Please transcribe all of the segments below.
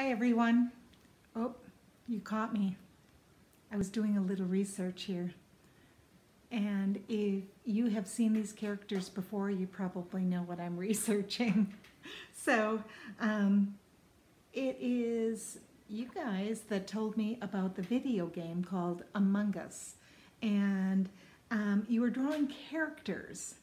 Hi everyone. Oh, you caught me. I was doing a little research here. And if you have seen these characters before, you probably know what I'm researching. so, um, it is you guys that told me about the video game called Among Us. And um, you were drawing characters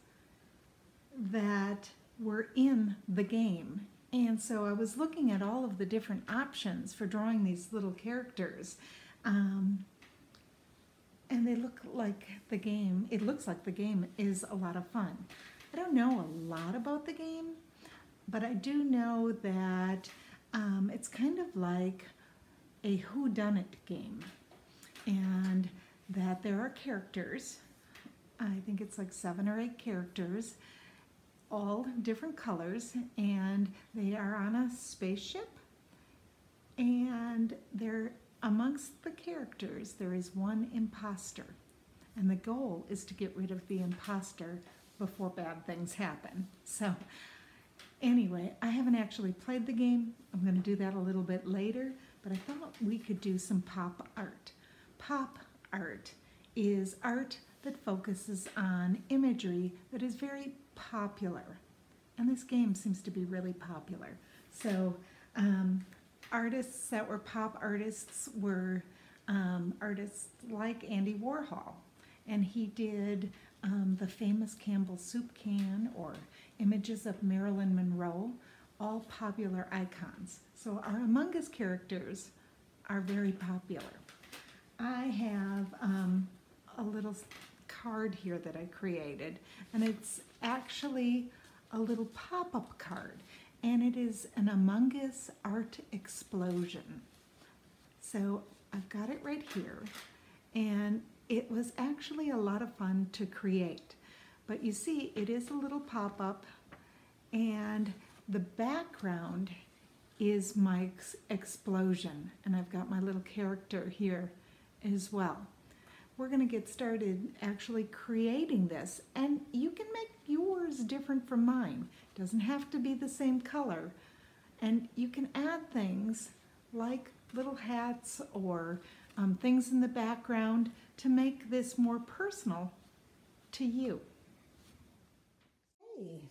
that were in the game and so I was looking at all of the different options for drawing these little characters. Um, and they look like the game, it looks like the game is a lot of fun. I don't know a lot about the game, but I do know that um, it's kind of like a whodunit game. And that there are characters, I think it's like seven or eight characters, all different colors and they are on a spaceship and they're amongst the characters. There is one imposter and the goal is to get rid of the imposter before bad things happen. So anyway I haven't actually played the game. I'm going to do that a little bit later but I thought we could do some pop art. Pop art is art that focuses on imagery that is very popular. And this game seems to be really popular. So um, artists that were pop artists were um, artists like Andy Warhol. And he did um, the famous Campbell soup can or images of Marilyn Monroe, all popular icons. So our Among Us characters are very popular. I have um, a little card here that I created, and it's actually a little pop-up card, and it is an Among Us Art Explosion. So I've got it right here, and it was actually a lot of fun to create. But you see, it is a little pop-up, and the background is my explosion, and I've got my little character here as well we're going to get started actually creating this. And you can make yours different from mine. It doesn't have to be the same color. And you can add things like little hats or um, things in the background to make this more personal to you. Hey,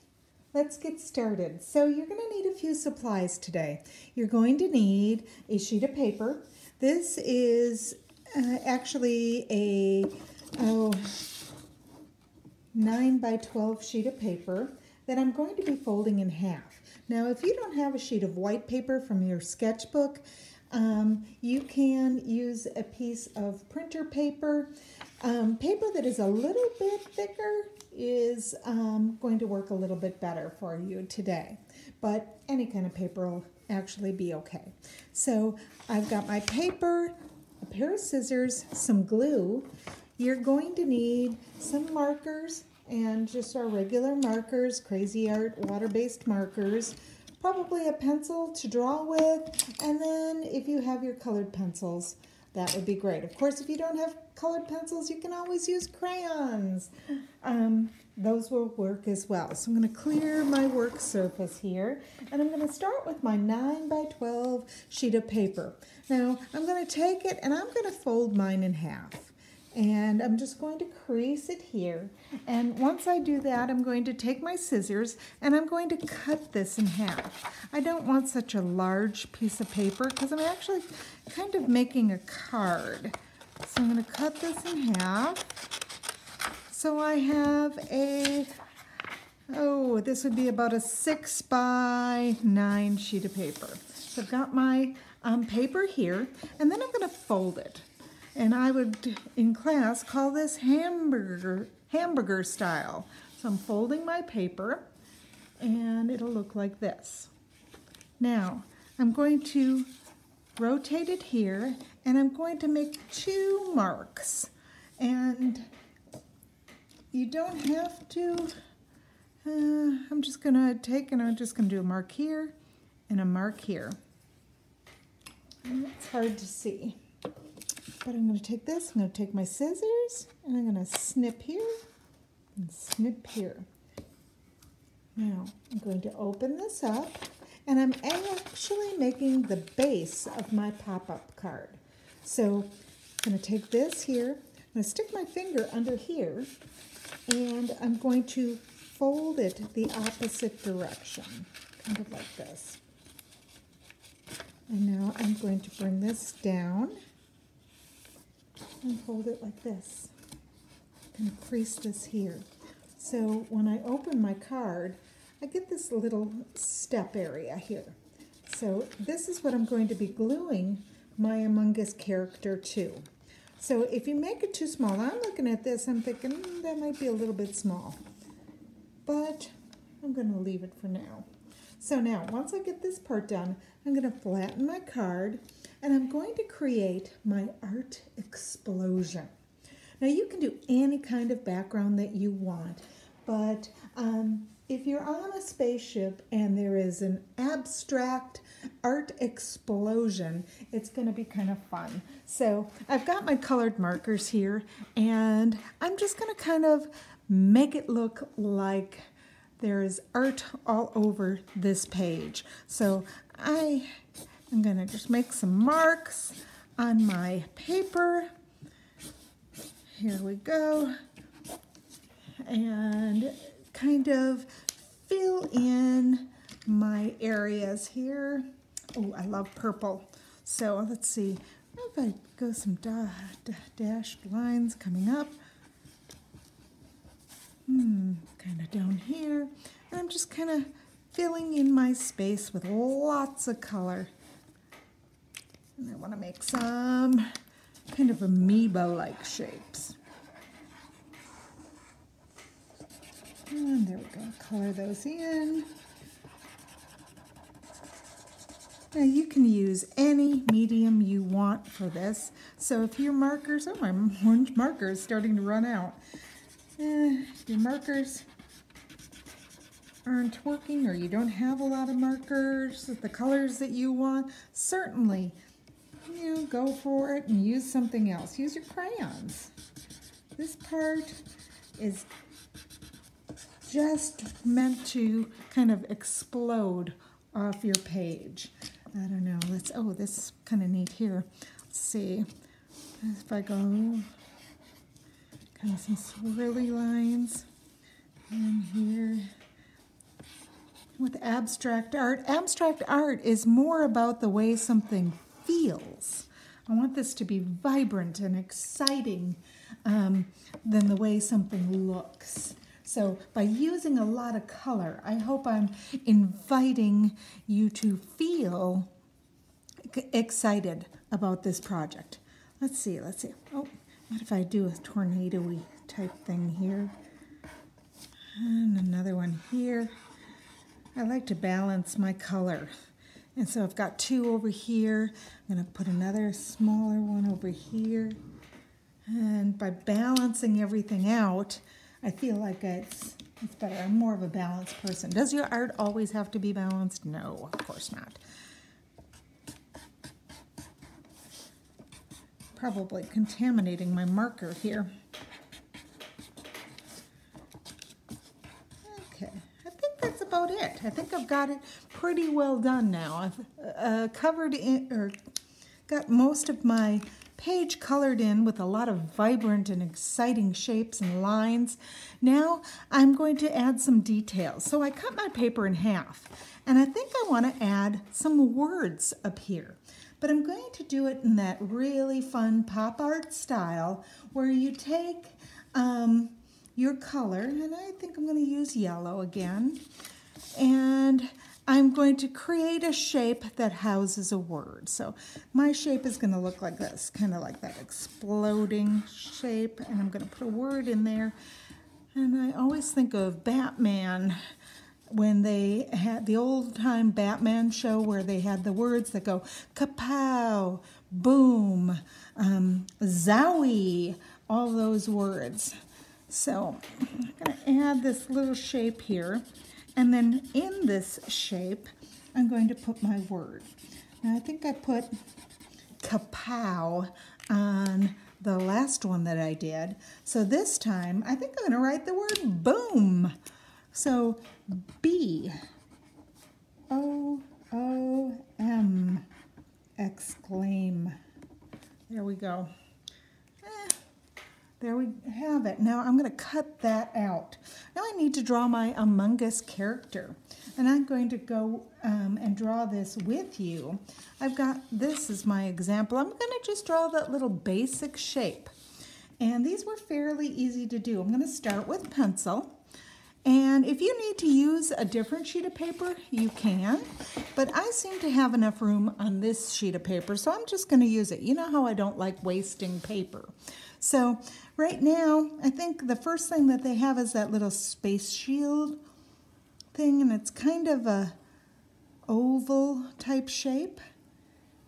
let's get started. So you're going to need a few supplies today. You're going to need a sheet of paper. This is uh, actually a oh, 9 by 12 sheet of paper that I'm going to be folding in half. Now, if you don't have a sheet of white paper from your sketchbook, um, you can use a piece of printer paper. Um, paper that is a little bit thicker is um, going to work a little bit better for you today, but any kind of paper will actually be okay. So I've got my paper, a pair of scissors, some glue. You're going to need some markers and just our regular markers, Cra-Z-Art water-based markers, probably a pencil to draw with, and then if you have your colored pencils, that would be great. Of course, if you don't have colored pencils, you can always use crayons. Um, those will work as well. So I'm going to clear my work surface here, and I'm going to start with my 9 by 12 sheet of paper. Now, I'm going to take it and I'm going to fold mine in half. And I'm just going to crease it here. And once I do that, I'm going to take my scissors and I'm going to cut this in half. I don't want such a large piece of paper because I'm actually kind of making a card. So I'm going to cut this in half. So I have a, oh, this would be about a six by nine sheet of paper. So I've got my um, paper here, and then I'm going to fold it. And I would, in class, call this hamburger, hamburger style. So I'm folding my paper, and it'll look like this. Now, I'm going to rotate it here, and I'm going to make two marks. And you don't have to, uh, I'm just going to take and I'm just going to do a mark here and a mark here. It's hard to see. But I'm going to take this, I'm to take my scissors, and I'm going to snip here and snip here. Now, I'm going to open this up, and I'm actually making the base of my pop-up card. So I'm going to take this here, I'm going to stick my finger under here, and I'm going to fold it the opposite direction, kind of like this. And now I'm going to bring this down and fold it like this. And crease this here. So when I open my card, I get this little step area here. So this is what I'm going to be gluing my Among Us character to. So if you make it too small, I'm looking at this, I'm thinking mm, that might be a little bit small. But I'm going to leave it for now. So now, once I get this part done, I'm going to flatten my card and I'm going to create my art explosion. Now you can do any kind of background that you want, but um, if you're on a spaceship and there is an abstract art explosion, it's going to be kind of fun. So I've got my colored markers here and I'm just going to kind of make it look like there's art all over this page. So I am going to just make some marks on my paper. Here we go. And kind of fill in my areas here. Oh, I love purple. So let's see. If I go some da da dashed lines coming up. Hmm, kind of down here. And I'm just kind of filling in my space with lots of color. And I want to make some kind of amoeba-like shapes. And there we go, color those in. Now you can use any medium you want for this. So if your markers, oh my orange marker is starting to run out. Eh, your markers aren't working or you don't have a lot of markers with the colors that you want, certainly you know, go for it and use something else. Use your crayons. This part is just meant to kind of explode off your page. I don't know, let's, oh, this is kind of neat here. Let's see if I go kind of some swirly lines in here with abstract art. Abstract art is more about the way something feels. I want this to be vibrant and exciting um, than the way something looks. So by using a lot of color, I hope I'm inviting you to feel excited about this project. Let's see, let's see. Oh, what if I do a tornado-y type thing here? And another one here. I like to balance my color. And so I've got two over here. I'm going to put another smaller one over here. And by balancing everything out, I feel like it's, it's better. I'm more of a balanced person. Does your art always have to be balanced? No, of course not. Probably contaminating my marker here. Okay, I think that's about it. I think I've got it pretty well done now. I've uh, covered in, or got most of my page colored in with a lot of vibrant and exciting shapes and lines. Now I'm going to add some details. So I cut my paper in half and I think I want to add some words up here. But I'm going to do it in that really fun pop art style where you take um, your color, and I think I'm going to use yellow again, and I'm going to create a shape that houses a word. So my shape is going to look like this, kind of like that exploding shape. And I'm going to put a word in there. And I always think of Batman when they had the old time Batman show where they had the words that go kapow, boom, um, zowie, all those words. So I'm going to add this little shape here. And then in this shape, I'm going to put my word. Now I think I put kapow on the last one that I did. So this time, I think I'm going to write the word boom. So B, O, O, M, exclaim. There we go. Eh, there we have it. Now I'm going to cut that out. Need to draw my Among Us character. And I'm going to go um, and draw this with you. I've got, this is my example. I'm going to just draw that little basic shape. And these were fairly easy to do. I'm going to start with pencil. And if you need to use a different sheet of paper, you can. But I seem to have enough room on this sheet of paper, so I'm just going to use it. You know how I don't like wasting paper. So right now, I think the first thing that they have is that little space shield thing, and it's kind of a oval type shape.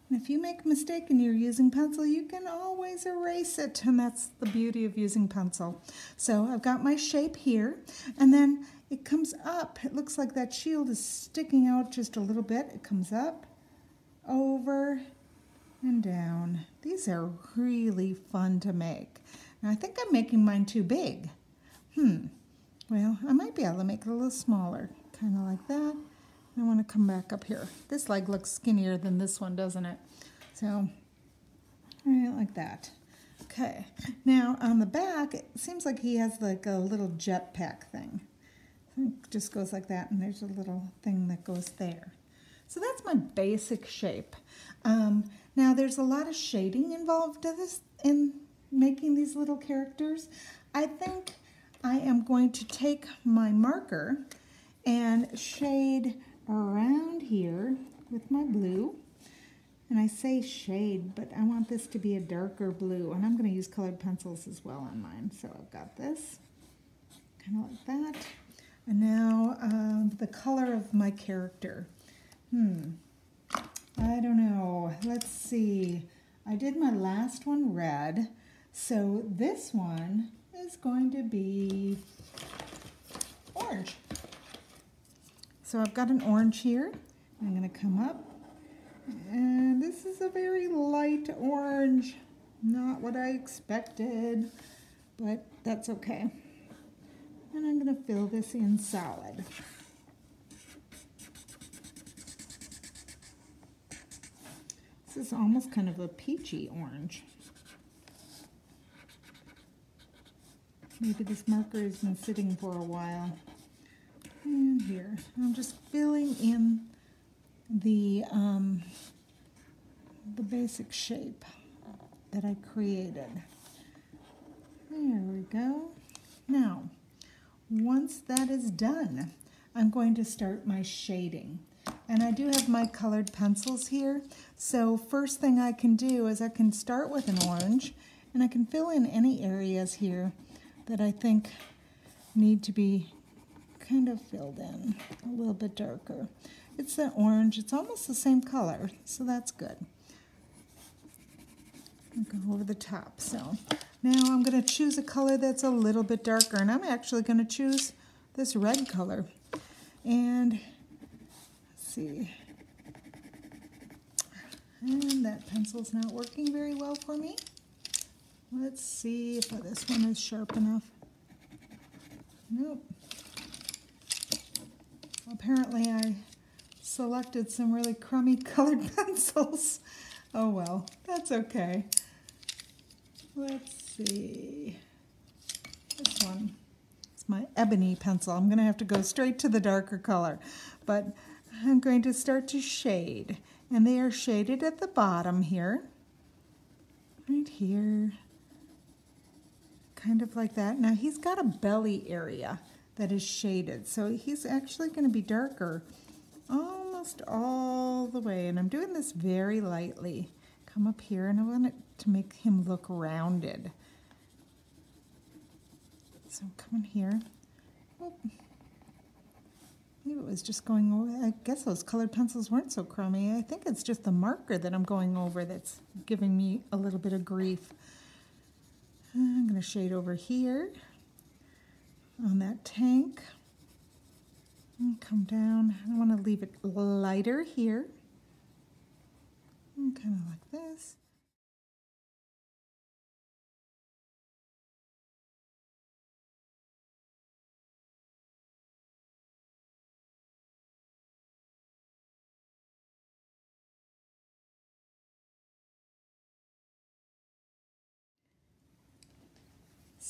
And if you make a mistake and you're using pencil, you can always erase it, and that's the beauty of using pencil. So I've got my shape here, and then it comes up. It looks like that shield is sticking out just a little bit. It comes up, over, and down. These are really fun to make. I think I'm making mine too big. Hmm, well, I might be able to make it a little smaller, kind of like that. I want to come back up here. This leg looks skinnier than this one, doesn't it? So, right like that. Okay, now on the back, it seems like he has like a little jetpack thing. It just goes like that, and there's a little thing that goes there. So that's my basic shape. Um, now there's a lot of shading involved in this in making these little characters. I think I am going to take my marker and shade around here with my blue. And I say shade, but I want this to be a darker blue. And I'm going to use colored pencils as well on mine. So I've got this, kind of like that. And now um, the color of my character. Hmm, I don't know. Let's see. I did my last one red. So this one is going to be orange. So I've got an orange here. I'm going to come up. And this is a very light orange. Not what I expected, but that's okay. And I'm going to fill this in solid. This is almost kind of a peachy orange. Maybe this marker has been sitting for a while here. I'm just filling in the, um, the basic shape that I created. There we go. Now, once that is done, I'm going to start my shading. And I do have my colored pencils here. So first thing I can do is I can start with an orange and I can fill in any areas here that I think need to be kind of filled in a little bit darker. It's the orange, it's almost the same color, so that's good. Go over the top. So now I'm going to choose a color that's a little bit darker, and I'm actually going to choose this red color. And let's see. And that pencil's not working very well for me. Let's see if this one is sharp enough. Nope apparently I selected some really crummy colored pencils. Oh well, that's okay. Let's see. This one is my ebony pencil. I'm going to have to go straight to the darker color. But I'm going to start to shade. And they are shaded at the bottom here. Right here. Kind of like that. Now he's got a belly area that is shaded. So he's actually going to be darker almost all the way. And I'm doing this very lightly. Come up here and I want it to make him look rounded. So I'm coming here. Oh. Maybe it was just going over. I guess those colored pencils weren't so crummy. I think it's just the marker that I'm going over that's giving me a little bit of grief. I'm going to shade over here on that tank. And come down. I want to leave it lighter here. And kind of like this.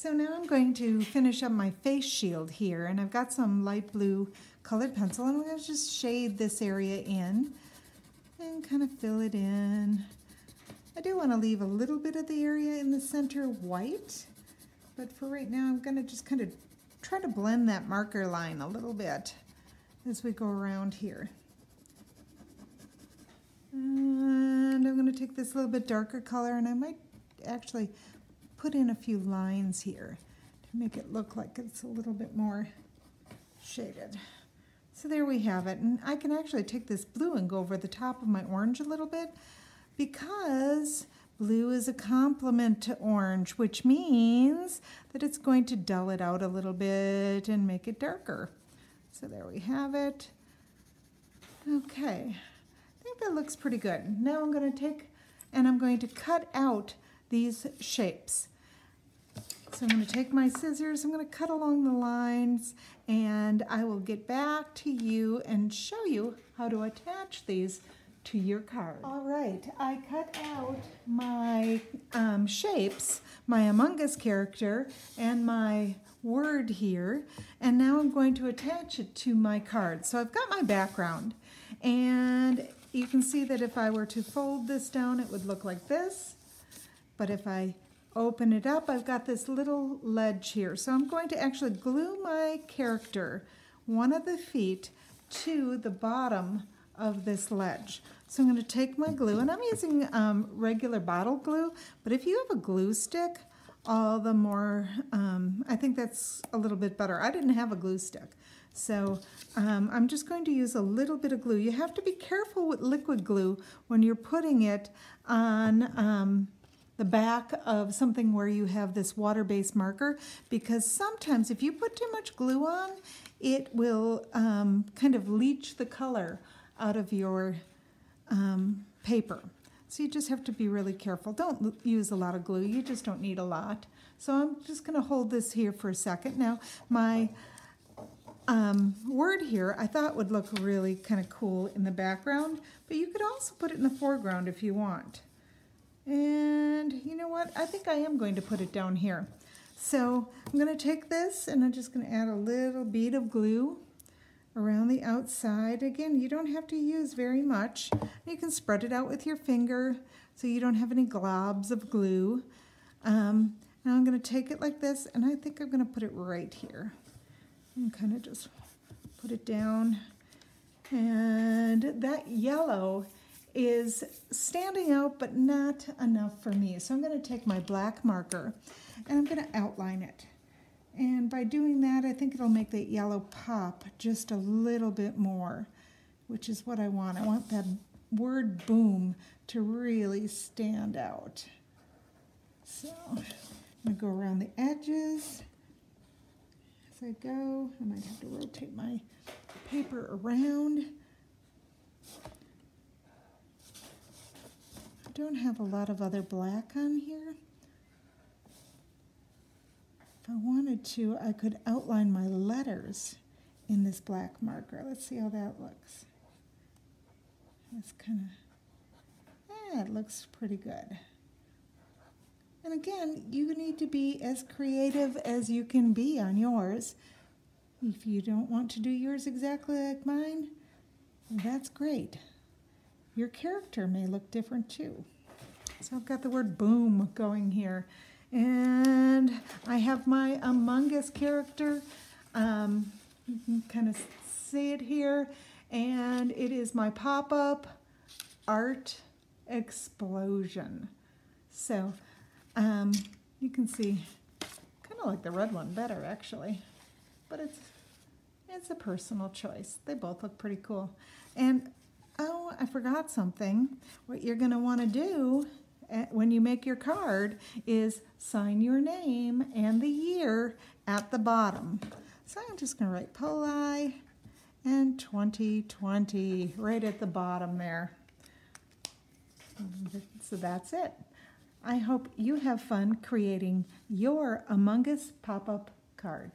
So now I'm going to finish up my face shield here and I've got some light blue colored pencil and I'm going to just shade this area in and kind of fill it in. I do want to leave a little bit of the area in the center white, but for right now I'm going to just kind of try to blend that marker line a little bit as we go around here. And I'm going to take this little bit darker color and I might actually put in a few lines here to make it look like it's a little bit more shaded. So there we have it. And I can actually take this blue and go over the top of my orange a little bit because blue is a complement to orange, which means that it's going to dull it out a little bit and make it darker. So there we have it. Okay, I think that looks pretty good. Now I'm going to take and I'm going to cut out these shapes. So I'm going to take my scissors, I'm going to cut along the lines, and I will get back to you and show you how to attach these to your card. All right, I cut out my um, shapes, my Among Us character, and my word here, and now I'm going to attach it to my card. So I've got my background, and you can see that if I were to fold this down, it would look like this. But if I open it up, I've got this little ledge here. So I'm going to actually glue my character, one of the feet, to the bottom of this ledge. So I'm going to take my glue, and I'm using um, regular bottle glue, but if you have a glue stick, all the more, um, I think that's a little bit better. I didn't have a glue stick. So um, I'm just going to use a little bit of glue. You have to be careful with liquid glue when you're putting it on um, the back of something where you have this water-based marker because sometimes if you put too much glue on, it will um, kind of leach the color out of your um, paper. So you just have to be really careful. Don't use a lot of glue. You just don't need a lot. So I'm just going to hold this here for a second. Now, my um, word here I thought would look really kind of cool in the background, but you could also put it in the foreground if you want. And you know what? I think I am going to put it down here. So I'm going to take this and I'm just going to add a little bead of glue around the outside. Again, you don't have to use very much. You can spread it out with your finger so you don't have any globs of glue. Um, I'm going to take it like this and I think I'm going to put it right here. And kind of just put it down. And that yellow is standing out but not enough for me. So I'm going to take my black marker and I'm going to outline it. And by doing that, I think it'll make that yellow pop just a little bit more, which is what I want. I want that word boom to really stand out. So I'm going to go around the edges as I go. I might have to rotate my paper around. Don't have a lot of other black on here. If I wanted to, I could outline my letters in this black marker. Let's see how that looks. That's kind of, yeah, it looks pretty good. And again, you need to be as creative as you can be on yours. If you don't want to do yours exactly like mine, that's great your character may look different too. So I've got the word boom going here. And I have my Among Us character. Um, you can kind of see it here. And it is my pop-up art explosion. So um, you can see kind of like the red one better actually. But it's it's a personal choice. They both look pretty cool. And oh, I forgot something. What you're going to want to do eh, when you make your card is sign your name and the year at the bottom. So I'm just going to write Poli and 2020 right at the bottom there. So that's it. I hope you have fun creating your Among Us pop-up card.